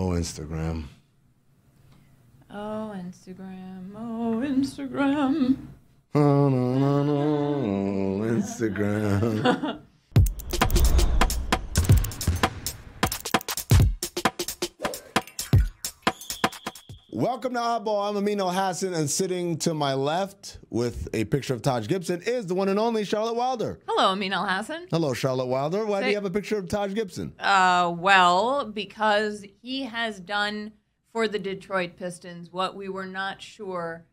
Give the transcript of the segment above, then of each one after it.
Oh, Instagram. Oh, Instagram. Oh, Instagram. Oh, no, no, no, no Instagram. Welcome to Oddball. I'm Amin Elhassan, and sitting to my left with a picture of Taj Gibson is the one and only Charlotte Wilder. Hello, Amin Elhassan. Hello, Charlotte Wilder. Why do you have a picture of Taj Gibson? Uh, well, because he has done for the Detroit Pistons what we were not sure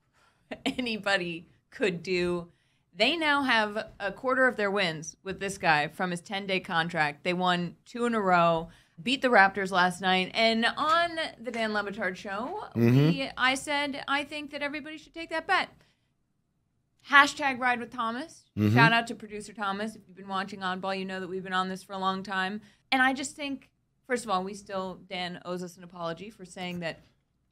anybody could do. They now have a quarter of their wins with this guy from his 10 day contract. They won two in a row, beat the Raptors last night. And on the Dan Le Batard show, we, mm-hmm. I said, I think that everybody should take that bet. Hashtag ride with Thomas. Mm-hmm. Shout out to producer Thomas. If you've been watching Oddball, you know that we've been on this for a long time. And I just think, first of all, we still, Dan owes us an apology for saying that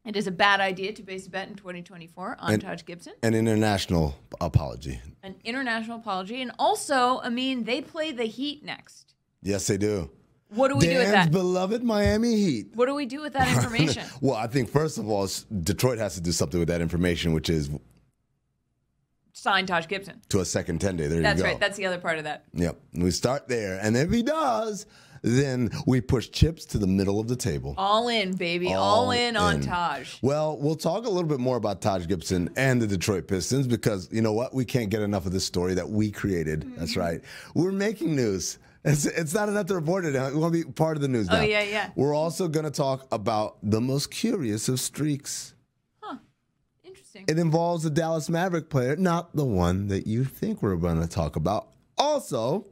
it is a bad idea to base a bet in 2024 on And- Taj Gibson. An international apology. An international apology. And also, I mean, they play the Heat next. Yes, they do. What do we do with Dan's that? beloved Miami Heat. What do we do with that information? Well, I think first of all, Detroit has to do something with that information, which is Sign Taj Gibson. to a second 10 day. There That's you go. That's right. That's the other part of that. Yep. We start there. And if he does, then we push chips to the middle of the table. All in, baby. All, All in on. Taj. Well, we'll talk a little bit more about Taj Gibson and the Detroit Pistons because you know what? We can't get enough of this story that we created. That's Mm-hmm. right. We're making news. It's, it's not enough to report it. We want to be part of the news Oh, now. yeah, yeah. We're also going to talk about the most curious of streaks. Huh. Interesting. It involves a Dallas Maverick player, not the one that you think we're going to talk about. Also,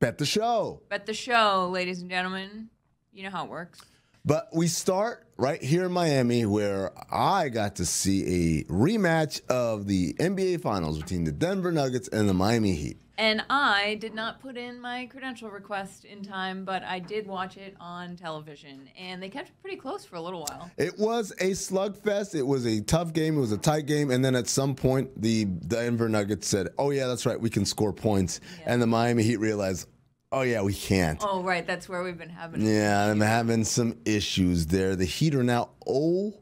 bet the show. Bet the show, ladies and gentlemen. You know how it works. But we start right here in Miami, where I got to see a rematch of the NBA Finals between the Denver Nuggets and the Miami Heat. And I did not put in my credential request in time, but I did watch it on television. And they kept it pretty close for a little while. It was a slugfest. It was a tough game. It was a tight game. And then at some point, the Denver Nuggets said, Oh, yeah, that's right. We can score points. And the Miami Heat realized, Oh, yeah, we can't. Oh, right. That's where we've been having Yeah, I'm having some issues there. The Heat are now 0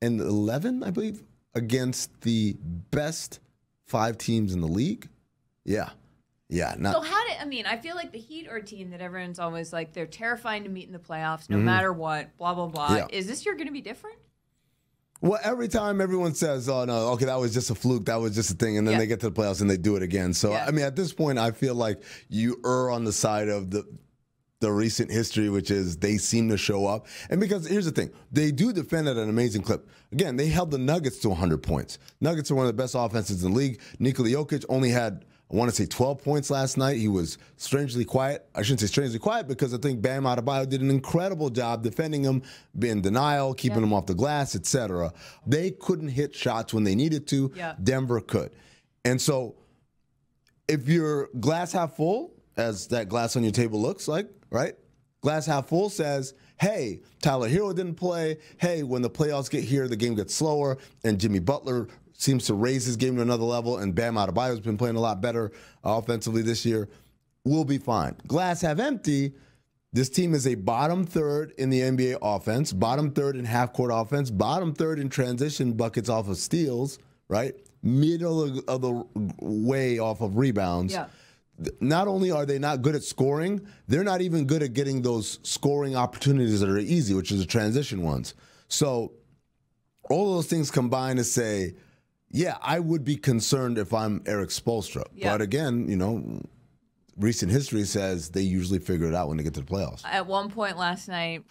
and 11, I believe, against the best five teams in the league. Yeah. Yeah. Not, So how did I mean? I feel like the Heat are a team that everyone's always like they're terrifying to meet in the playoffs, no matter what. Blah blah blah. Mm-hmm. Yeah. Is this year going to be different? well, every time everyone says, oh, no, okay, that was just a fluke. That was just a thing. And then Yeah. they get to the playoffs and they do it again. So, Yeah. I mean, at this point, I feel like you err on the side of the. The recent history, which is they seem to show up. And because here's the thing, they do defend at an amazing clip. Again, they held the Nuggets to 100 points. Nuggets are one of the best offenses in the league. Nikola Jokic only had, I want to say, 12 points last night. He was strangely quiet. I shouldn't say strangely quiet because I think Bam Adebayo did an incredible job defending him, being denial, keeping Yeah. him off the glass, etc. They couldn't hit shots when they needed to. Yeah. Denver could. And so if you're glass half full, as that glass on your table looks like, right? Glass half full says, hey, Tyler Herro didn't play. Hey, when the playoffs get here, the game gets slower, and Jimmy Butler seems to raise his game to another level, and Bam Adebayo's been playing a lot better uh, offensively this year. We'll be fine. Glass half empty. This team is a bottom third in the NBA offense, bottom third in half court offense, bottom third in transition buckets off of steals, right? Middle of, the way off of rebounds Yeah. not only are they not good at scoring, they're not even good at getting those scoring opportunities that are easy, which is the transition ones. So all those things combine to say, yeah, I would be concerned if I'm Erik Spoelstra. Yeah. But again, you know, recent history says they usually figure it out when they get to the playoffs. At one point last night,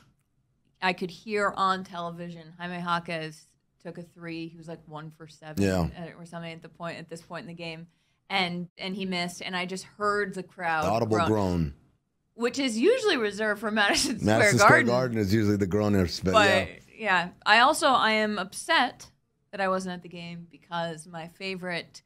I could hear on television Jaime Jaquez took a three. He was like one for seven Yeah. or something at the point at this point in the game, and and he missed. And I just heard the crowd Audible groan, groan. which is usually reserved for Madison Square Madison Garden. Square Garden is usually the groaners, but, But yeah. yeah. I also I am upset that I wasn't at the game because my favorite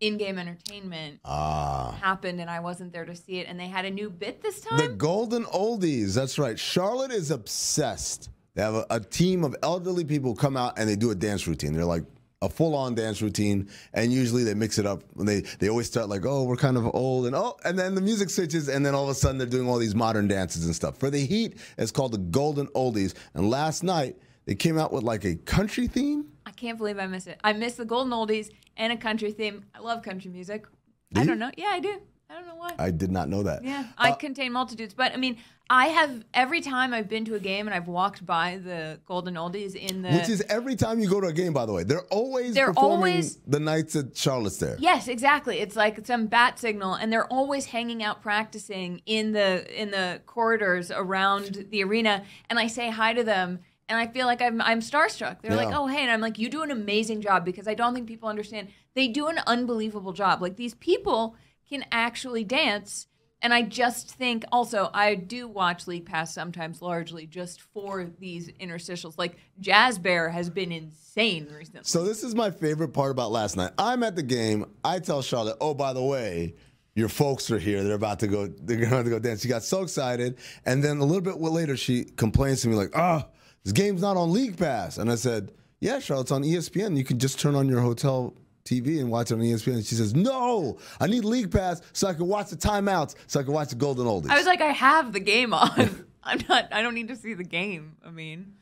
in-game entertainment Ah. happened and I wasn't there to see it. And they had a new bit this time. The Golden Oldies. That's right. Charlotte is obsessed. They have a, a team of elderly people come out and they do a dance routine. They're like a full-on dance routine, and usually they mix it up. When they they always start like, oh, we're kind of old, and oh, and then the music switches, and then all of a sudden they're doing all these modern dances and stuff. For the Heat, it's called the Golden Oldies, and last night they came out with like a country theme. I can't believe I miss it. I miss the Golden Oldies and a country theme. I love country music. I you? don't know. Yeah, I do. I don't know why. I did not know that. Yeah, uh, I contain multitudes. But I mean, I have every time I've been to a game and I've walked by the Golden Oldies in the. Which is every time you go to a game, by the way. They're always They're performing always- the nights at Charlotte's there. Yes, exactly. It's like some bat signal, and they're always hanging out practicing in the in the corridors around the arena. And I say hi to them, and I feel like I'm I'm starstruck. They're like, "Oh, hey," and I'm like, "You do an amazing job," because I don't think people understand. They do an unbelievable job. Like these people can actually dance. And I just think also I do watch League Pass sometimes largely just for these interstitials. Like Jazz Bear has been insane recently. So this is my favorite part about last night. I'm at the game. I tell Charlotte, "Oh, by the way, your folks are here. They're about to go. They're going to go dance." She got so excited, and then a little bit later, she complains to me like, "Oh, this game's not on League Pass." And I said, "Yeah, Charlotte, it's on ESPN. You can just turn on your hotel." TV and watch it on ESPN. And she says, "No, I need League Pass so I can watch the timeouts, so I can watch the Golden Oldies." I was like, I have the game on. I'm not. I don't need to see the game. I mean,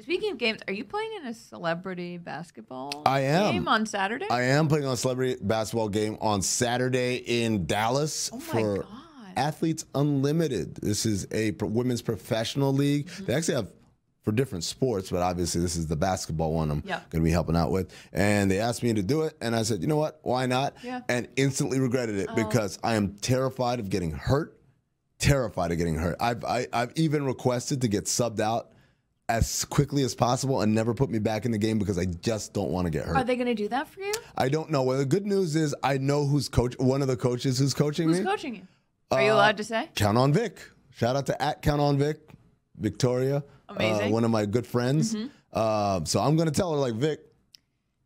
speaking of games, are you playing in a celebrity basketball? I am. game on Saturday. I am playing on a celebrity basketball game on Saturday in Dallas Oh my for God. Athletes Unlimited. This is a women's professional league. Mm-hmm. They actually have for different sports, but obviously this is the basketball one I'm Yeah. going to be helping out with. And they asked me to do it, and I said, you know what? Why not? Yeah. Oh. And instantly regretted it because I am terrified of getting hurt. Terrified of getting hurt. I've I, I've even requested to get subbed out as quickly as possible and never put me back in the game because I just don't want to get hurt. are they going to do that for you? I don't know. Well, the good news is I know who's coach. One of the coaches who's coaching Who's me. coaching you? Are you Uh, allowed to say? Count on Vic. Shout out to at Count on Vic, Victoria, Amazing. Uh, one of my good friends. Uh, so I'm gonna tell her like Vic,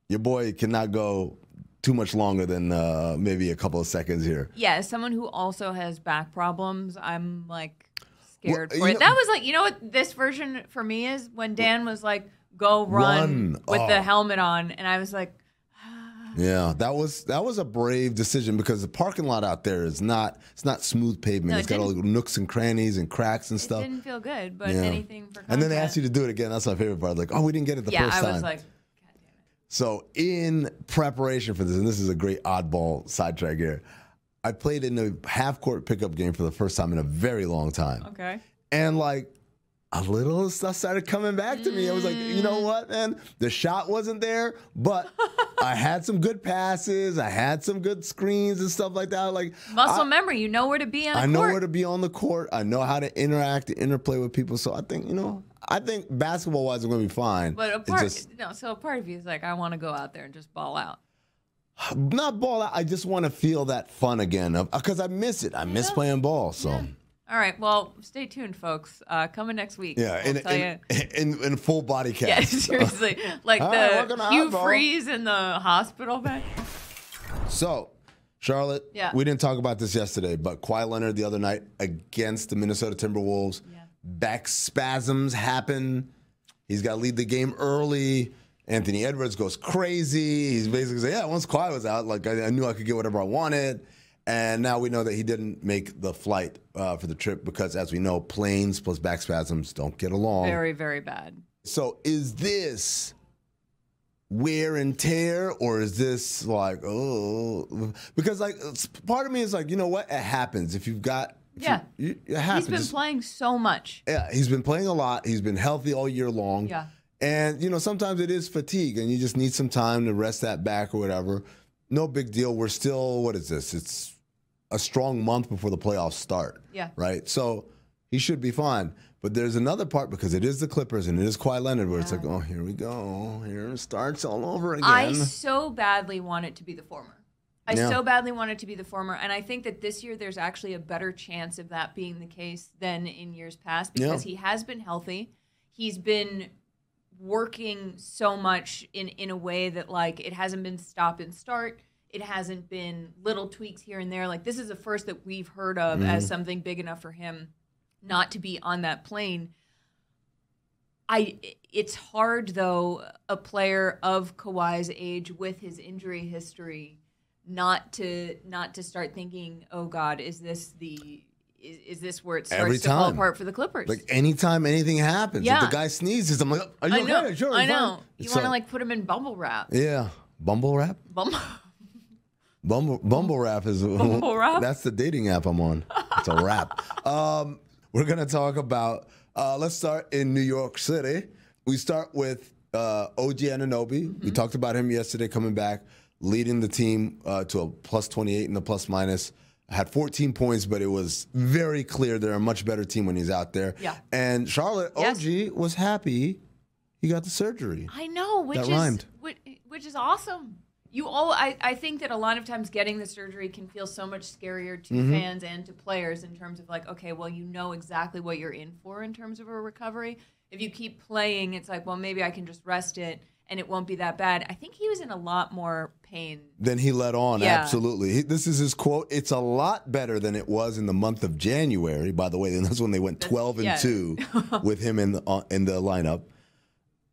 your boy cannot go too much longer than uh, maybe a couple of seconds here. Yeah, as someone who also has back problems, I'm like scared Well, for it. know- that was like, you know what this version for me is when Dan was like, "Go run, Run. with Oh. the helmet on," and I was like, Yeah, that was that was a brave decision because the parking lot out there is not it's not smooth pavement. No, it it's got all the nooks and crannies and cracks and "It stuff. didn't feel good," but Yeah. anything for And then they asked you to do it again. That's my favorite part. Like, oh, we didn't get it the yeah, first I time. was like, goddamn it. So, in preparation for this, and this is a great oddball sidetrack here, I played in a half court pickup game for the first time in a very long time. okay. And like a little stuff started coming back to me. I was like, you know Mm. what, man? The shot wasn't there, but I had some good passes. I had some good screens and stuff like that. Like Muscle I, memory, you know where to be on I know court. where to be on the court. I know how to interact and interplay with people. So I think, you know, I think basketball wise, I'm going to be fine. but a part, just- no, so a part of you is like, I want to go out there and just ball out. not ball out. I just want to feel that fun again because I miss it. I miss Yeah. playing ball. So yeah, All right, well, stay tuned, folks. Uh, coming next week. we'll in, tell you. in, in, in full body cast. Yeah, seriously, like the Hugh Freeze in the hospital bed. So, Charlotte, Yeah. we didn't talk about this yesterday, but Kawhi Leonard the other night against the Minnesota Timberwolves, Yeah. back spasms happen. He's got to lead the game early. Anthony Edwards goes crazy. He's basically saying, "Yeah, once Kawhi was out, like I, I knew I could get whatever I wanted." And now we know that he didn't make the flight uh, for the trip because, as we know, planes plus back spasms don't get along. Very, very bad. So is this wear and tear, or is this like oh? Because like part of me is like, you know what? It happens if you've got. Yeah. you- you- it happens. He's been playing so much. yeah, he's been playing a lot. He's been healthy all year long. Yeah. And you know, sometimes it is fatigue, and you just need some time to rest that back or whatever. No big deal. We're still what is this? It's a strong month before the playoffs start. Yeah. Right. So he should be fine. But there's another part because it is the Clippers and it is Kawhi Leonard where it's like, oh, here we go. Here it starts all over again. I so badly want it to be the former. I Yeah. so badly want it to be the former. And I think that this year there's actually a better chance of that being the case than in years past because Yeah. he has been healthy. He's been working so much in, in a way that like it hasn't been stop and start. It hasn't been little tweaks here and there. Like this is the first that we've heard of as mm-hmm. something big enough for him not to be on that plane. I it's hard though a player of Kawhi's age with his injury history not to not to start thinking, oh God, is this the is, is this where it starts Every to fall apart for the Clippers? Like anytime anything happens, Yeah. if the guy sneezes, I'm like, are you I okay? know, Sure, I know. fine." You want to like put him in bubble wrap. yeah, bumble wrap. Bumble. Bumble Bumble Wrap is Bumble Wrap? That's the dating app I'm on. It's a rap. um, we're gonna talk about. Uh, let's start in New York City. We start with uh, OG Anunoby. Mm-hmm. We talked about him yesterday, coming back, leading the team uh, to a plus 28 in the plus minus. Had 14 points, but it was very clear they're a much better team when he's out there. Yeah. And Charlotte Yes. OG was happy he got the surgery. I know, which That is rhymed. which, which is awesome. You all, I, I think that a lot of times getting the surgery can feel so much scarier to Mm-hmm. fans and to players in terms of like, okay, well, you know exactly what you're in for in terms of a recovery. If you keep playing, it's like, well, maybe I can just rest it and it won't be that bad. I think he was in a lot more pain. than he let on. Yeah. Absolutely. He, this is his quote. It's a lot better than it was in the month of January. By the way, and that's when they went twelve and yeah. two with him in the uh, in the lineup.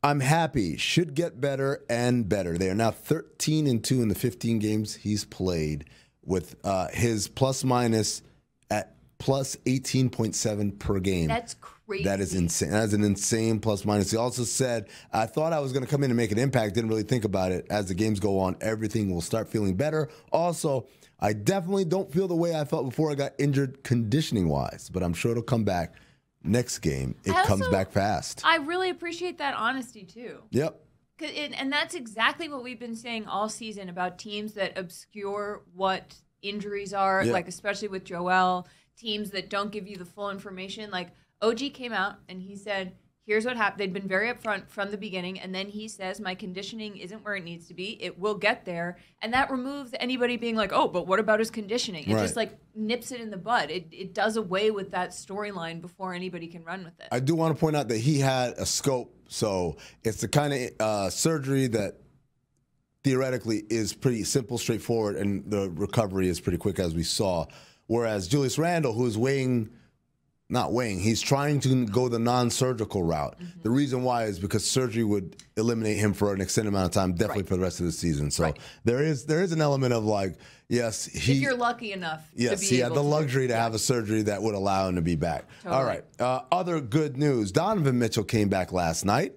I'm happy. Should get better and better. They are now 13 and two in the 15 games he's played, with uh, his plus minus at plus 18.7 per game. That's crazy. That is insane. That is an insane plus minus. He also said, I thought I was going to come in and make an impact. Didn't really think about it. As the games go on, everything will start feeling better. Also, I definitely don't feel the way I felt before I got injured conditioning wise, but I'm sure it'll come back next game. It I comes back fast. I really appreciate that honesty too. Yep. it- and that's exactly what we've been saying all season about teams that obscure what injuries are, Yeah. like especially with Joel, teams that don't give you the full information. Like OG came out and he said, "Here's what happened." They'd been very upfront from the beginning, and then he says, "My conditioning isn't where it needs to be. It will get there," and that removes anybody being like, "Oh, but what about his conditioning?" It just like nips it in the bud. It it does away with that storyline before anybody can run with it. I do want to point out that he had a scope, so it's the kind of uh, surgery that theoretically is pretty simple, straightforward, and the recovery is pretty quick, as we saw. Whereas Julius Randle, who is weighing, not weighing, he's trying to go the non-surgical route. Mm-hmm. The reason why is because surgery would eliminate him for an extended amount of time, definitely Right. for the rest of the season. So Right. there is there is an element of like, yes, he if you're lucky enough Yes, to be he had the luxury to have a surgery that would allow him to be back. All Totally. right. Uh, other good news Donovan Mitchell came back last night,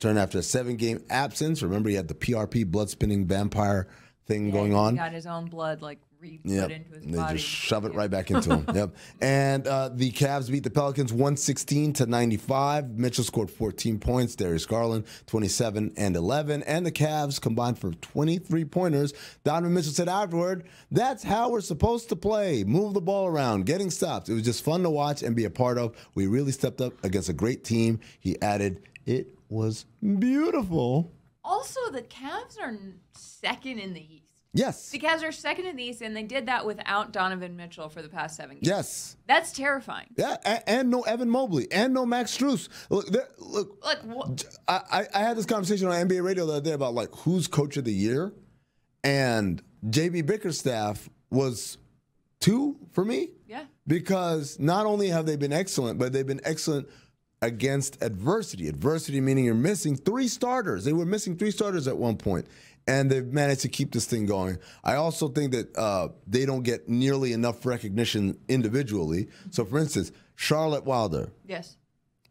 turned after a seven game absence. Remember, he had the PRP blood spinning vampire thing Yeah, going he on. Got his own blood like re Yep. into his And they body. just shove it right back into him. yep. And uh, the Cavs beat the Pelicans 116 to 95. Mitchell scored 14 points. Darius Garland 27 and 11. And the Cavs combined for 23 pointers. Donovan Mitchell said afterward, "That's how we're supposed to play. Move the ball around, getting stops. It was just fun to watch and be a part of. We really stepped up against a great team." He added, "It was beautiful." Also, the Cavs are second in the East. Yes. The Cavs are second in the East, and they did that without Donovan Mitchell for the past seven games. Yes. That's terrifying. Yeah, and, and no Evan Mobley, and no Max Strus. Look, look, Like, what? I, I I had this conversation on NBA radio the other day about like who's coach of the year, and JB Bickerstaff was two for me Yeah. because not only have they been excellent, but they've been excellent against adversity. Adversity meaning you're missing three starters. They were missing three starters at one point, and they've managed to keep this thing going. I also think that uh, they don't get nearly enough recognition individually. So, for instance, Charlotte Wilder. Yes.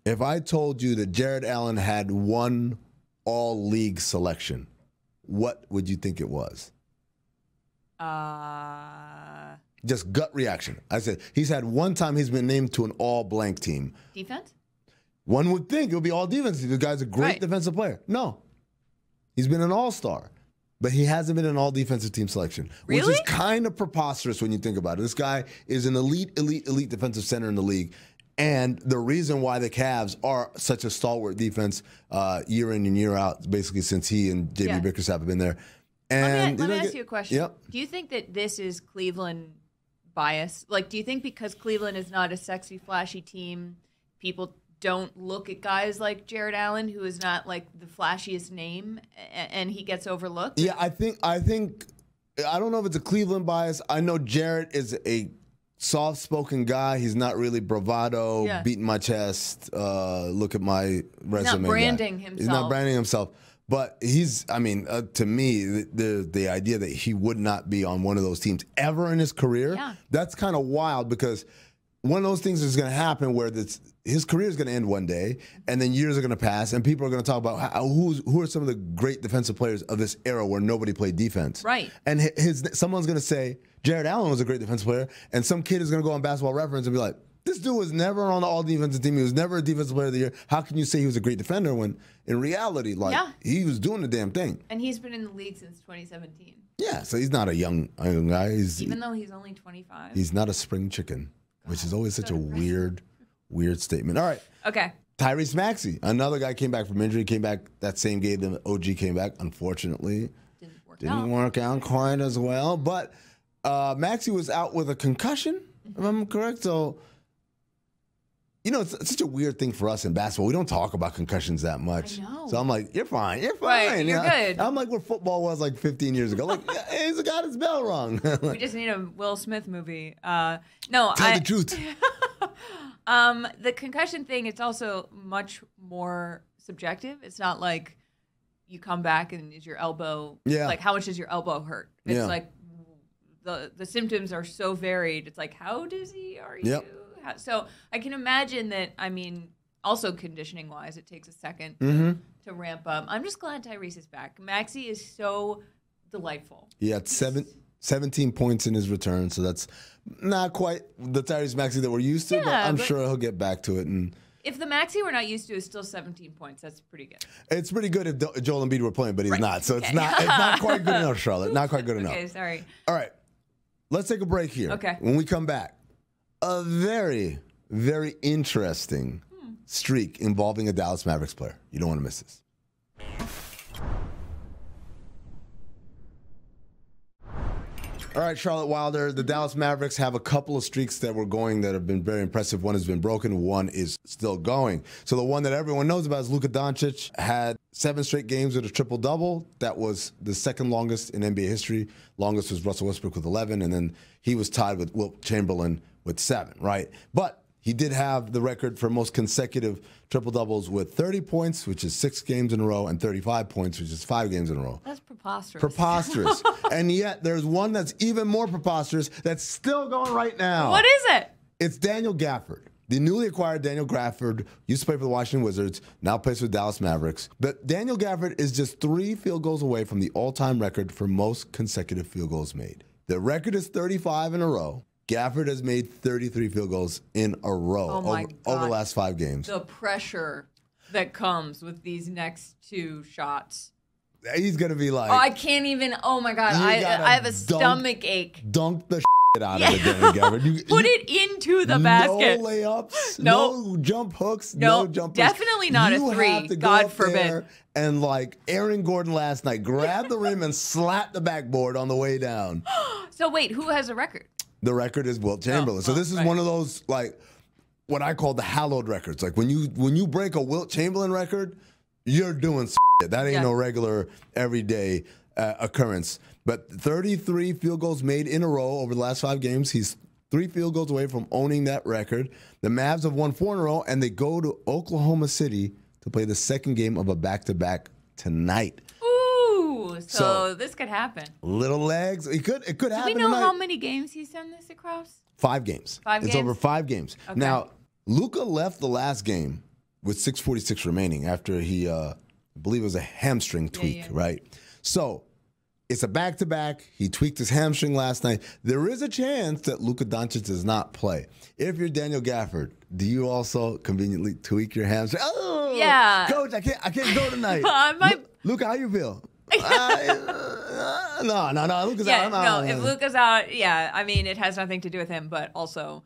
If I told you that Jarrett Allen had one all league selection, what would you think it was? Uh, Just gut reaction. I said, he's had one time he's been named to an all blank team. defense? One would think it would be all defense. The guy's a great Right. defensive player. No. He's been an all star, but he hasn't been an all defensive team selection, which is kind of preposterous when you think about it. This guy is an elite, elite, elite defensive center in the league. And the reason why the Cavs are such a stalwart defense uh, year in and year out, basically since he and JB Yeah. Bickerstaff have been there. Let me, And let me know, ask get- you a question. Yep. Do you think that this is Cleveland bias? Like, do you think because Cleveland is not a sexy, flashy team, people don't look at guys like Jarrett Allen, who is not like the flashiest name, and he gets overlooked? Yeah, I think I think I don't know if it's a Cleveland bias. I know Jarrett is a soft-spoken guy. He's not really bravado, Yeah. beating my chest. Uh, look at my resume. guy. branding He's not branding himself. But he's, I mean, uh, to me, the, the the idea that he would not be on one of those teams ever in his career, Yeah. that's kind of wild because one of those things is going to happen where this, his career is going to end one day, and then years are going to pass, and people are going to talk about how, who's, who are some of the great defensive players of this era where nobody played defense. Right. And his someone's going to say Jarrett Allen was a great defensive player, and some kid is going to go on Basketball Reference and be like, "This dude was never on the All Defensive team. He was never a defensive player of the year. How can you say he was a great defender when in reality, like Yeah. he was doing the damn thing? And he's been in the league since 2017, Yeah. So he's not a young, young guy. He's even though he's only 25. he's not a spring chicken, which is always such a weird, weird statement. All right. okay. Tyrese Maxey, another guy came back from injury, came back that same game Then OG came back. Unfortunately, Didn't work didn't out. work out quite as well. But uh, Maxey was out with a concussion, if I'm correct. So, you know, it's, it's such a weird thing for us in basketball. We don't talk about concussions that much. I know. So I'm like, you're fine, you're Right, fine. you're Yeah. good. I'm like where football was like 15 years ago. Like, yeah, he's got his bell wrong. We just need a Will Smith movie. Uh, no, I, the truth. Um, the concussion thing, it's also much more subjective. It's not like you come back and is your elbow Yeah. like how much does your elbow hurt? It's Yeah. like the the symptoms are so varied. It's like how dizzy are you? Yep. So I can imagine that I mean also conditioning wise it takes a 2nd Mm-hmm. to ramp up. I'm just glad Tyrese is back. Maxey is so delightful. He had seven, 17 points in his return, so that's not quite the Tyrese Maxey that we're used to, but I'm but- sure he'll get back to it. And If the Maxey we're not used to is still 17 points, that's pretty good. it's pretty good if Do- Joel Embiid were playing, but he's Right. not. So it's not it's not quite good enough, Charlotte. Not quite good enough. Okay, sorry. All right, let's take a break here. Okay. When we come back, a very, very interesting streak involving a Dallas Mavericks player. You don't want to miss this. All right, Charlotte Wilder. The Dallas Mavericks have a couple of streaks that were going that have been very impressive. One has been broken, one is still going. So the one that everyone knows about is Luka Doncic had seven straight games with a triple double. That was the second longest in NBA history. Longest was Russell Westbrook with 11, and then he was tied with Wilt Chamberlain with seven. Right, but he did have the record for most consecutive triple doubles with 30 points, which is six games in a row, and 35 points, which is five games in a row That's preposterous. preposterous. and yet there's one that's even more preposterous that's still going right now. What is it? It's Daniel Gafford. The newly acquired Daniel Gafford used to play for the Washington Wizards, now plays for the Dallas Mavericks. But Daniel Gafford is just three field goals away from the all time record for most consecutive field goals made. The record is 35 in a row. Gafford has made 33 field goals in a row Oh over, over the last five games. The pressure that comes with these next two shots. He's going to be like, Oh, I can't even. Oh my god, I I have a dunk- stomach ache. dunk the shit out of it, Daniel Gafford. You, Put you- it into the basket. No layups. No. No, jump hooks. No, No, jump hooks. definitely not a three. have to go God forbid. And like Aaron Gordon last night, grab the rim and slap the backboard on the way down. So wait, who has a record? The record is Wilt Chamberlain. so oh, this is right. one of those like what I call the hallowed records. Like when you when you break a Wilt Chamberlain record, you're doing shit. That ain't Yeah. no regular everyday uh, occurrence. But 33 field goals made in a row over the last five games. He's three field goals away from owning that record. The Mavs have won four in a row, and they go to Oklahoma City to play the second game of a back-to-back tonight. So, So- this could happen. Little legs. It could. It could Do happen we know tonight. how many games he's done this across? Five games. Five it's games? over five games. Okay. Now, Luka left the last game with 646 remaining after he, uh, I believe it was a hamstring tweak, yeah. right? So it's a back to back. He tweaked his hamstring last night. There is a chance that Luka Doncic does not play. If you're Daniel Gafford, do you also conveniently tweak your hamstring? Oh, Yeah. coach, I can't, I can't go tonight. I might- Lu- Luka, how you feel? I- uh, no, no, no. Luka's Yeah, out. no. I'm out. If Luka's out, yeah. I mean, it has nothing to do with him, but also,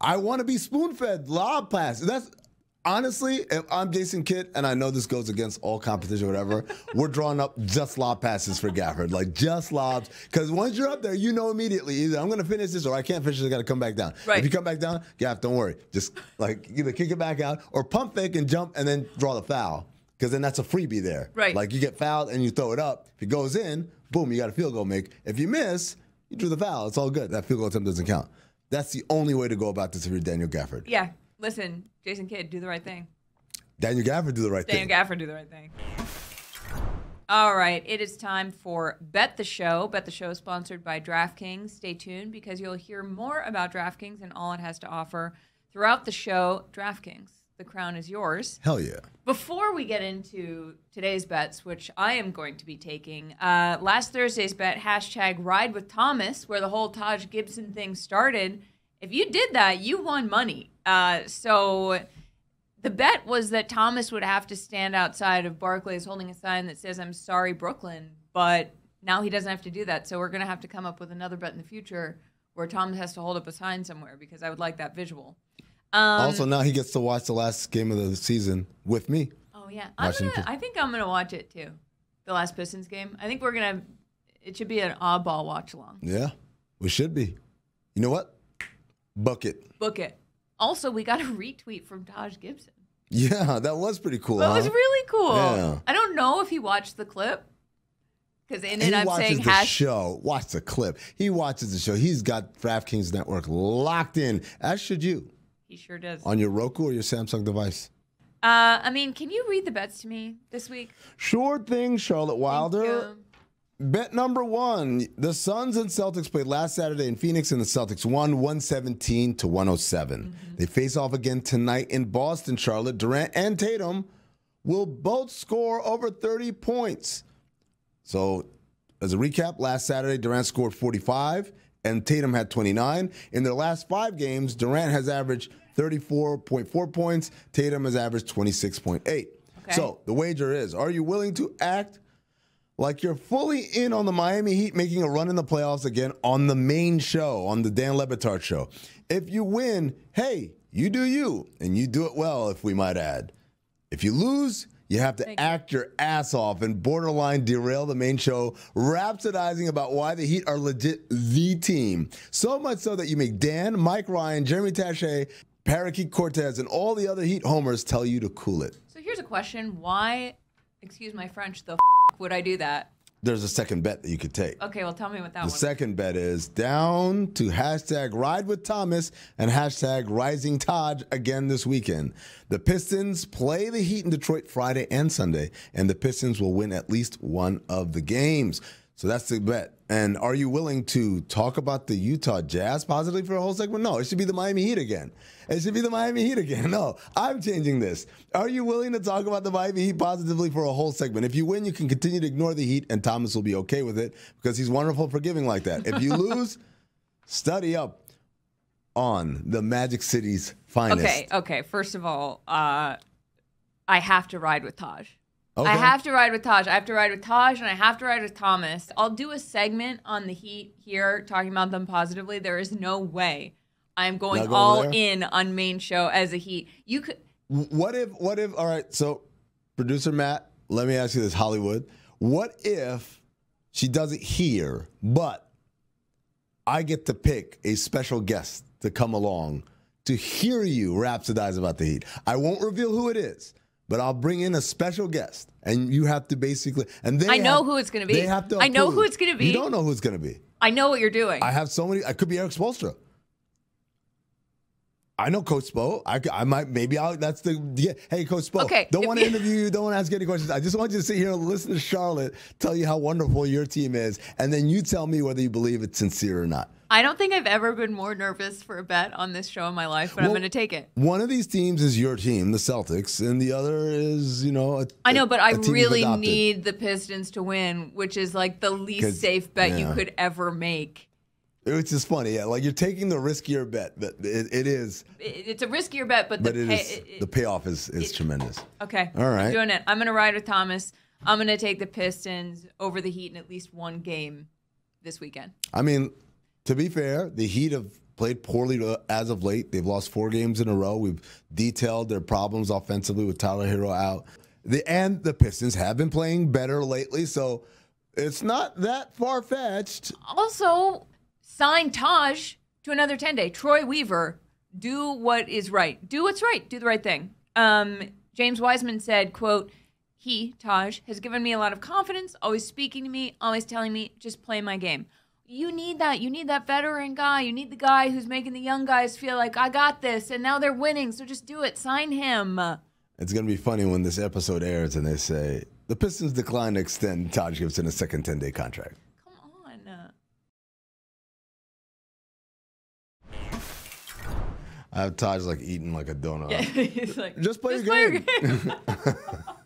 I want to be spoon fed lob pass. That's honestly, if I'm Jason Kidd, and I know this goes against all competition, or whatever, we're drawing up just lob passes for Gafford, like just lobs. Because once you're up there, you know immediately either I'm going to finish this or I can't finish this. I got to come back down. Right. If you come back down, Gaff, don't worry. Just like either kick it back out or pump fake and jump and then draw the foul. Because then that's a freebie there. Right. Like you get fouled and you throw it up. If it goes in, boom, you got a field goal make. If you miss, you drew the foul. It's all good. That field goal attempt doesn't count. That's the only way to go about this if you're Daniel Gafford. Yeah. Listen, Jason Kidd, do the right thing. Daniel Gafford do the right Daniel thing. Daniel Gafford, do the right thing. All right, it is time for Bet the Show. Bet the Show is sponsored by DraftKings. Stay tuned because you'll hear more about DraftKings and all it has to offer throughout the show. DraftKings, the crown is yours. Hell yeah. Before we get into today's bets, which I am going to be taking, uh, last Thursday's bet, hashtag ride with Thomas, where the whole Taj Gibson thing started. If you did that, you won money. Uh, so the bet was that Thomas would have to stand outside of Barclays holding a sign that says, I'm sorry, Brooklyn. But now he doesn't have to do that. So we're going to have to come up with another bet in the future where Thomas has to hold up a sign somewhere because I would like that visual. Um, also, now he gets to watch the last game of the season with me. Oh yeah, I'm gonna, I think I'm gonna watch it too. The last Pistons game. I think we're gonna. It should be an oddball watch along. Yeah, we should be. You know what? Bucket. Book it. Also, we got a retweet from Taj Gibson. Yeah, that was pretty cool. That huh? was really cool. Yeah. I don't know if he watched the clip because in it I'm saying the hash. show. Watch the clip. He watches the show. He's got DraftKings Network locked in, as should you, He sure does. on your Roku or your Samsung device. Uh, I mean, can you read the bets to me this week? Sure thing, Charlotte Wilder. Bet number one: The Suns and Celtics played last Saturday in Phoenix, and the Celtics won 117 to 107. Mm-hmm. They face off again tonight in Boston. Charlotte, Durant, and Tatum will both score over 30 points. So, as a recap, last Saturday Durant scored 45 and Tatum had 29. In their last five games, Durant has averaged 34.4 points. Tatum has averaged 26.8. Okay. So the wager is: Are you willing to act? like you're fully in on the Miami Heat making a run in the playoffs again on the main show, on the Dan Le Batard show. If you win, hey, you do you, and you do it well, if we might add. If you lose, you have to Thank act your ass off and borderline derail the main show, rhapsodizing about why the Heat are legit the team. So much so that you make Dan, Mike Ryan, Jeremy Taché, Parakeet Cortez, and all the other Heat homers tell you to cool it. So here's a question: Why, excuse my French, the f- would I do that? There's a second bet that you could take. Okay, well, tell me what that The one. is. second bet is down to hashtag ride with Thomas and hashtag rising Taj again this weekend. The Pistons play the Heat in Detroit Friday and Sunday, and the Pistons will win at least one of the games. So that's the bet. And are you willing to talk about the Utah Jazz positively for a whole segment? No, it should be the Miami Heat again. It should be the Miami Heat again. No, I'm changing this. Are you willing to talk about the Miami Heat positively for a whole segment? If you win, you can continue to ignore the Heat, and Thomas will be okay with it because he's wonderful for giving like that. If you lose, study up on the Magic City's finest. Okay, okay. First of all, uh, I have to ride with Taj. Okay. I have to ride with Taj. I have to ride with Taj, and I have to ride with Thomas. I'll do a segment on the Heat here, talking about them positively. There is no way I'm going going all there? in on main show as a Heat. You could. What if, what if, all right, so producer Matt, let me ask you this, Hollywood. What if she does it here, but I get to pick a special guest to come along to hear you rhapsodize about the Heat? I won't reveal who it is, but I'll bring in a special guest, and you have to basically, and they I know have- who it's gonna be. They have to I know who it's gonna be. You don't know who it's going to be. I know what you're doing. I have so many. I could be Erik Spoelstra. I know Coach Spo. I, I might maybe I'll. That's the yeah. Hey, Coach Spo. Okay, Don't want to interview you. Don't want to ask any questions. I just want you to sit here and listen to Charlotte tell you how wonderful your team is, and then you tell me whether you believe it's sincere or not. I don't think I've ever been more nervous for a bet on this show in my life, but I'm going to take it. One of these teams is your team, the Celtics, and the other is you know. A, I know, but I really need the Pistons to win, which is like the least safe bet you could ever make. It's just funny, yeah. Like you're taking the riskier bet, but it, it is, It's a riskier bet, but the but it pay, is it- it- the payoff is is tremendous. okay. All right. I'm doing it. I'm going to ride with Thomas. I'm going to take the Pistons over the Heat in at least one game this weekend. I mean, to be fair, the Heat have played poorly as of late. They've lost four games in a row. We've detailed their problems offensively with Tyler Herro out. The and the Pistons have been playing better lately, so it's not that far fetched. Also, sign Taj to another 10 day. Troy Weaver, do what is right. Do what's right. Do the right thing. Um, James Wiseman said, quote, he, Taj, has given me a lot of confidence, always speaking to me, always telling me, just play my game. You need that. You need that veteran guy. You need the guy who's making the young guys feel like, I got this, and now they're winning, so just do it. Sign him. It's going to be funny when this episode airs and they say, the Pistons declined to extend Taj Gibson a second 10 day contract. have Taj like eating like a donut. Yeah, he's like, just play just your play game. Your game.